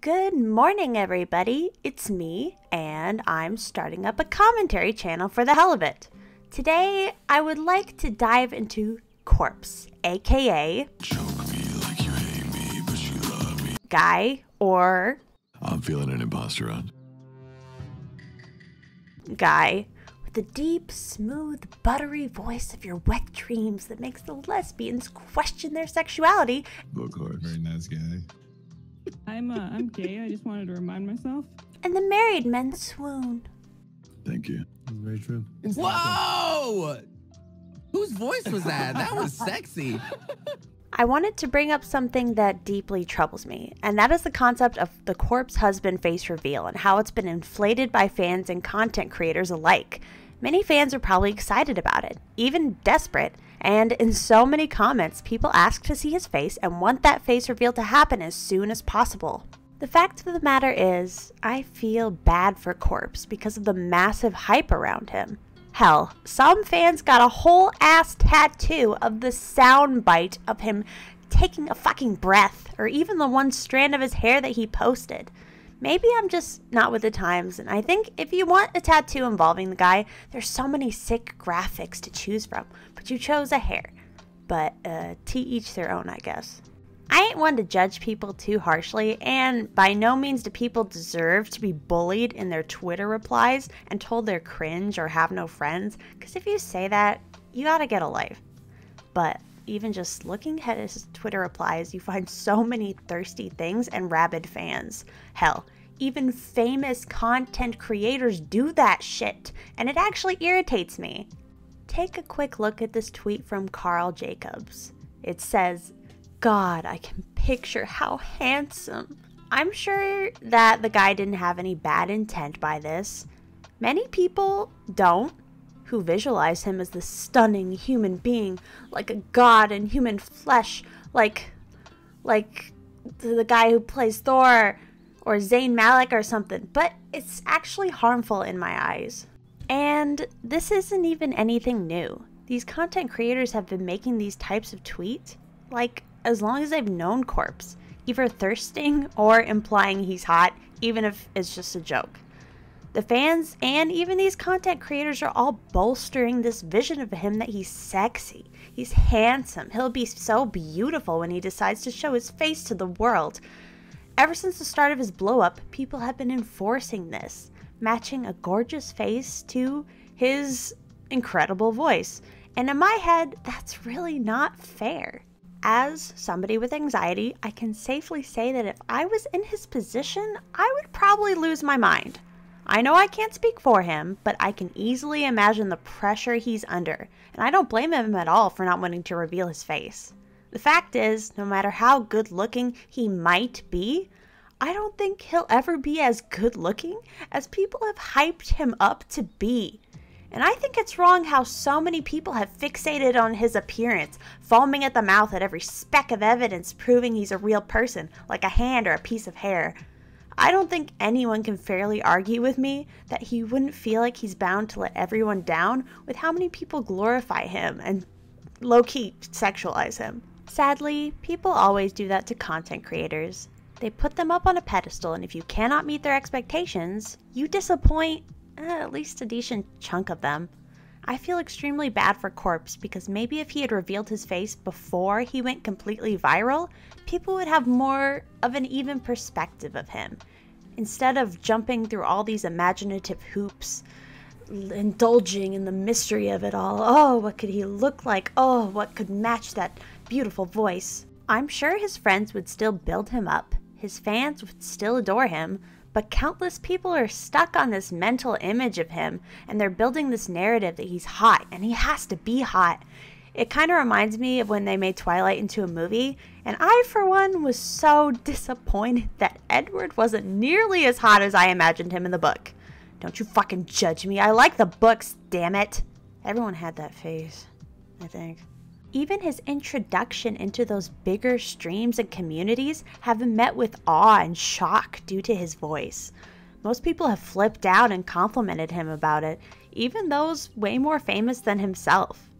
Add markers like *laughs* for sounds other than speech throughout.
Good morning, everybody. It's me, and I'm starting up a commentary channel for the hell of it. Today, I would like to dive into Corpse, aka Choke me like you hate me, but you love me. Guy or I'm feeling an imposter on. Guy with the deep, smooth, buttery voice of your wet dreams that makes the lesbians question their sexuality. Of course. Very nice guy. I'm uh, I'm gay. I just wanted to remind myself. And the married men swoon. Thank you. Very true. Whoa! Whose voice was that? That was sexy. I wanted to bring up something that deeply troubles me, and that is the concept of the corpse husband face reveal and how it's been inflated by fans and content creators alike. Many fans are probably excited about it, even desperate, and in so many comments, people ask to see his face and want that face reveal to happen as soon as possible. The fact of the matter is, I feel bad for Corpse because of the massive hype around him. Hell, some fans got a whole ass tattoo of the soundbite of him taking a fucking breath, or even the one strand of his hair that he posted. Maybe I'm just not with the times, and I think if you want a tattoo involving the guy, there's so many sick graphics to choose from, but you chose a hair. But uh, to each their own, I guess. I ain't one to judge people too harshly, and by no means do people deserve to be bullied in their Twitter replies and told they're cringe or have no friends, because if you say that, you gotta get a life. But even just looking at his Twitter replies, you find so many thirsty things and rabid fans. Hell, even famous content creators do that shit, and it actually irritates me. Take a quick look at this tweet from Karl Jacobs. It says, God, I can picture how handsome. I'm sure that the guy didn't have any bad intent by this. Many people don't, who visualize him as this stunning human being, like a god in human flesh, like, like the guy who plays Thor or Zayn Malik or something. But it's actually harmful in my eyes. And this isn't even anything new. These content creators have been making these types of tweets like as long as I've known Corpse, either thirsting or implying he's hot, even if it's just a joke. The fans and even these content creators are all bolstering this vision of him that he's sexy, he's handsome, he'll be so beautiful when he decides to show his face to the world. Ever since the start of his blow up, people have been enforcing this, matching a gorgeous face to his incredible voice. And in my head, that's really not fair. As somebody with anxiety, I can safely say that if I was in his position, I would probably lose my mind. I know I can't speak for him, but I can easily imagine the pressure he's under, and I don't blame him at all for not wanting to reveal his face. The fact is, no matter how good looking he might be, I don't think he'll ever be as good looking as people have hyped him up to be. And I think it's wrong how so many people have fixated on his appearance, foaming at the mouth at every speck of evidence proving he's a real person, like a hand or a piece of hair. I don't think anyone can fairly argue with me that he wouldn't feel like he's bound to let everyone down with how many people glorify him and low key sexualize him. Sadly, people always do that to content creators. They put them up on a pedestal, and if you cannot meet their expectations, you disappoint eh, at least a decent chunk of them. I feel extremely bad for Corpse because maybe if he had revealed his face before he went completely viral, people would have more of an even perspective of him. Instead of jumping through all these imaginative hoops, indulging in the mystery of it all. Oh, what could he look like? Oh, what could match that beautiful voice? I'm sure his friends would still build him up, his fans would still adore him, but countless people are stuck on this mental image of him and they're building this narrative that he's hot and he has to be hot. It kind of reminds me of when they made Twilight into a movie, and I, for one, was so *laughs* disappointed that Edward wasn't nearly as hot as I imagined him in the book. Don't you fucking judge me. I like the books, damn it. Everyone had that face, I think. Even his introduction into those bigger streams and communities have been met with awe and shock due to his voice. Most people have flipped out and complimented him about it, even those way more famous than himself.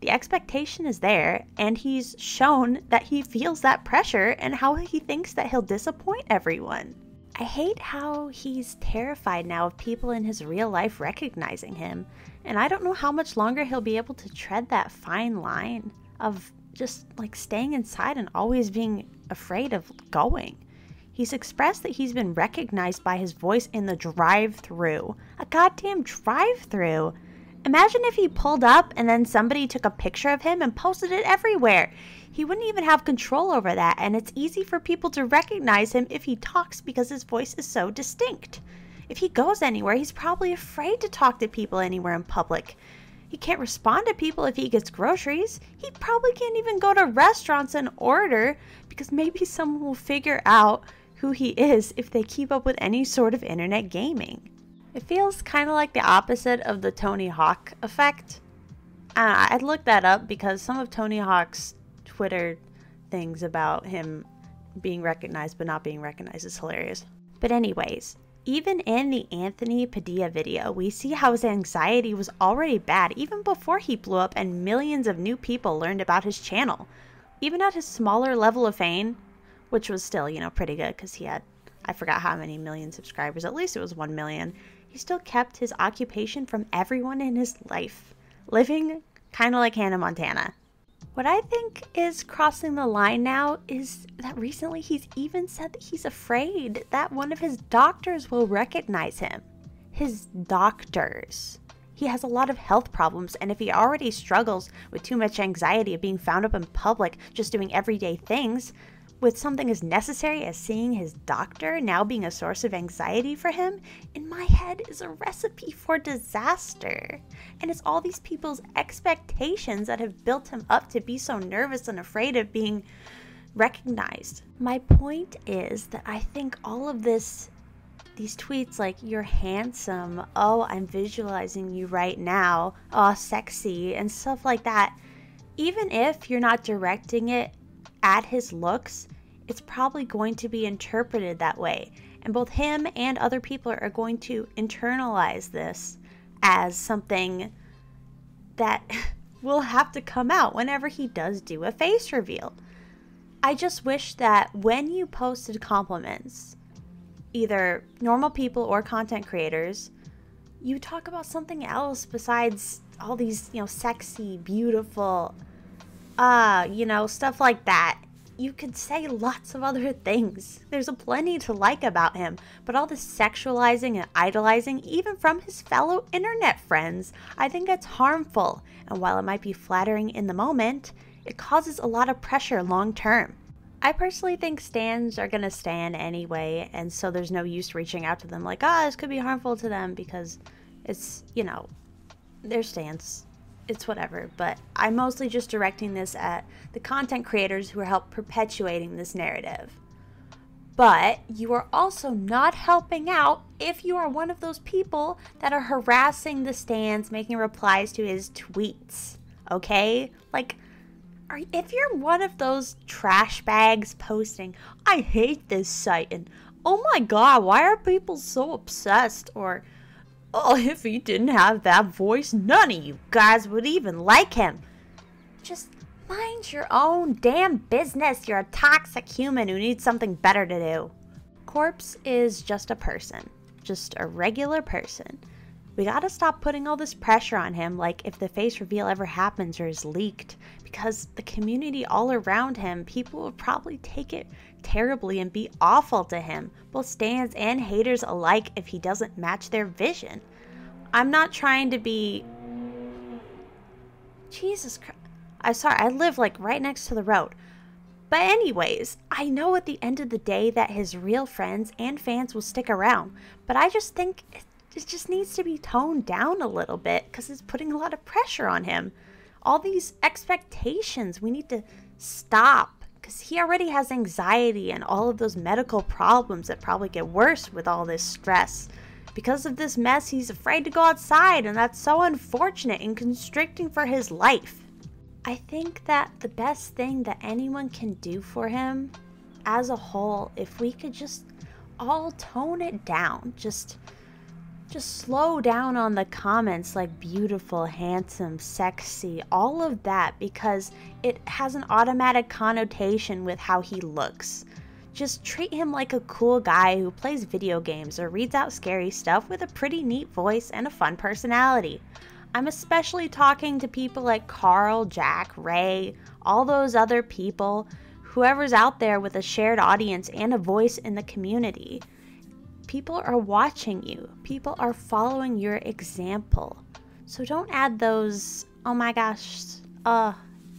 The expectation is there, and he's shown that he feels that pressure and how he thinks that he'll disappoint everyone. I hate how he's terrified now of people in his real life recognizing him, and I don't know how much longer he'll be able to tread that fine line of just like staying inside and always being afraid of going. He's expressed that he's been recognized by his voice in the drive through. A goddamn drive through. Imagine if he pulled up and then somebody took a picture of him and posted it everywhere. He wouldn't even have control over that, and it's easy for people to recognize him if he talks because his voice is so distinct. If he goes anywhere, he's probably afraid to talk to people anywhere in public. He can't respond to people if he gets groceries. He probably can't even go to restaurants and order because maybe someone will figure out who he is if they keep up with any sort of internet gaming. It feels kind of like the opposite of the Tony Hawk effect. Uh, I looked that up because some of Tony Hawk's Twitter things about him being recognized but not being recognized is hilarious. But, anyways, even in the Anthony Padilla video, we see how his anxiety was already bad even before he blew up and millions of new people learned about his channel. Even at his smaller level of fame, which was still, you know, pretty good because he had, I forgot how many million subscribers, at least it was 1 million, he still kept his occupation from everyone in his life, living kind of like Hannah Montana. What I think is crossing the line now is that recently he's even said that he's afraid that one of his doctors will recognize him. His doctors. He has a lot of health problems, and if he already struggles with too much anxiety of being found up in public just doing everyday things, with something as necessary as seeing his doctor now being a source of anxiety for him, in my head is a recipe for disaster. And it's all these people's expectations that have built him up to be so nervous and afraid of being recognized. My point is that I think all of this, these tweets like, you're handsome, oh, I'm visualizing you right now, oh, sexy, and stuff like that, even if you're not directing it at his looks, it's probably going to be interpreted that way. And both him and other people are going to internalize this as something that *laughs* will have to come out whenever he does do a face reveal. I just wish that when you posted compliments, either normal people or content creators, you talk about something else besides all these, you know, sexy, beautiful, uh, you know, stuff like that. You could say lots of other *laughs* things. There's a plenty to like about him, but all the sexualizing and idolizing, even from his fellow internet friends, I think it's harmful. And while it might be flattering in the moment, it causes a lot of pressure long term. I personally think stands are gonna stand anyway, and so there's no use reaching out to them like, ah, oh, this could be harmful to them because it's, you know, their stance it's whatever, but I'm mostly just directing this at the content creators who are help perpetuating this narrative. But you are also not helping out if you are one of those people that are harassing the stands, making replies to his tweets. Okay? Like, are, if you're one of those trash bags posting, I hate this site, and oh my god, why are people so obsessed? Or, Oh, *laughs* if he didn't have that voice, none of you guys would even like him. Just mind your own damn business. You're a toxic human who needs something better to do. Corpse is just a person, just a regular person. We gotta stop putting all this pressure on him, like if the face reveal ever happens or is leaked, because the community all around him, people will probably take it terribly and be awful to him, both stands and haters alike, if he doesn't match their vision. I'm not trying to be. Jesus Christ. I'm sorry, I live like right next to the road. But, anyways, I know at the end of the day that his real friends and fans will stick around, but I just think it just needs to be toned down a little bit because it's putting a lot of pressure on him. All these expectations, we need to stop because he already has anxiety and all of those medical problems that probably get worse with all this stress. Because of this mess, he's afraid to go outside, and that's so unfortunate and constricting for his life. I think that the best thing that anyone can do for him as a whole, if we could just all tone it down, just Just slow down on the comments like beautiful, handsome, sexy, all of that because it has an automatic connotation with how he looks. Just treat him like a cool guy who plays video games or reads out scary stuff with a pretty neat voice and a fun personality. I'm especially talking to people like Karl, Jack, Rae, all those other people, whoever's out there with a shared audience and a voice in the community. People are watching you, people are following your example. So don't add those, oh my gosh, uh,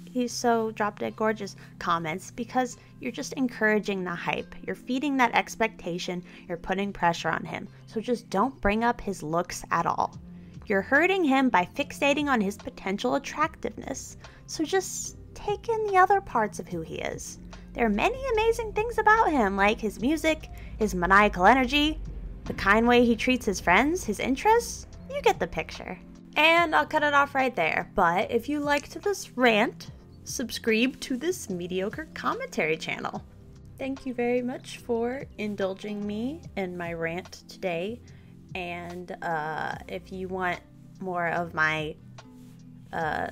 he's so drop dead gorgeous comments because you're just encouraging the hype. You're feeding that expectation, you're putting pressure on him. So just don't bring up his looks at all. You're hurting him by fixating on his potential attractiveness. So just take in the other parts of who he is. There are many amazing things about him, like his music, his maniacal energy, the kind way he treats his friends, his interests. You get the picture. And I'll cut it off right there. But if you liked this rant, subscribe to this mediocre commentary channel. Thank you very much for indulging me in my rant today. And uh, if you want more of my uh,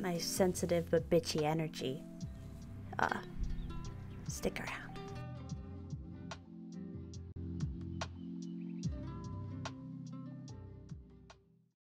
my sensitive but bitchy energy, uh, stick around.